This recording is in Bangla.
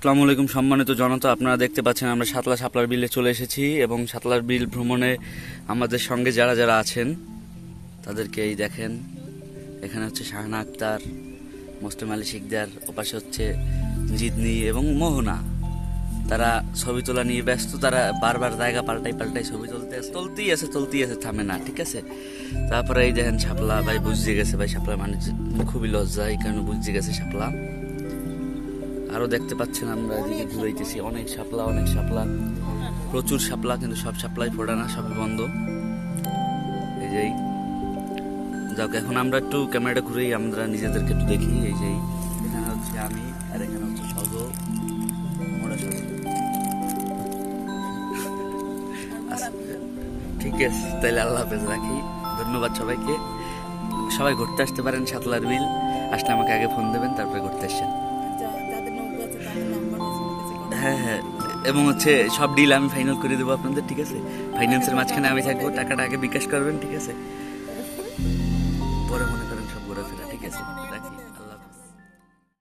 আসসালামু আলাইকুম সম্মানিত জনতা, আপনারা দেখতে পাচ্ছেন আমরা সাতলা সাপলার বিলে চলে এসেছি এবং সাতলার বিল ভ্রমণে আমাদের সঙ্গে যারা যারা আছেন, তাদেরকে এই দেখেন, এখানে হচ্ছে শাহানা আক্তার মোস্টেম আলী শিকদার, ওপাশে হচ্ছে জিদনি এবং মোহনা। তারা ছবি তোলা নিয়ে ব্যস্ত, তারা বারবার জায়গা পাল্টাই পাল্টাই ছবি তুলতে আছে তুলতেই আছে চলতেই আছে থামে না, ঠিক আছে? তারপরে এই দেখেন শাপলা ভাই বুঝতে গেছে, ভাই শাপলা মানে খুবই লজ্জা, এই কারণে বুঝতে গেছে শাপলা। আরও দেখতে পাচ্ছেন আমরা এদিকে ঘুরাইতেছি। অনেক শাপলা অনেক শাপলা। প্রচুর শাপলা কিন্তু সব শাপলাই ফোড়া না সবই বন্ধ। এই যেই যাক এখন আমরা একটু ক্যামেরাটা ঘুরেই আমরা নিজেদেরকে একটু দেখি। এই যে এখানে হচ্ছে আমি আর এখানে হচ্ছে মোড়া আচ্ছা, ঠিক আছে তাহলে আল্লাহ হাফেজ রাখি। ধন্যবাদ সবাইকে। সবাই ঘুরতে আসতে পারেন সাতলার বিল আসলে আমাকে আগে ফোন দেবেন তারপরে ঘুরতে আসছেন হ্যাঁ হ্যাঁ। এবং হচ্ছে সব ডিল আমি ফাইনাল করে দেবো আপনাদের, ঠিক আছে? ফাইন্যান্সের মাঝখানে আমি থাকব, টাকাটা আগে বিকাশ করবেন, ঠিক আছে? পরে মনে করেন সব ঘোরাফেরা, ঠিক আছে?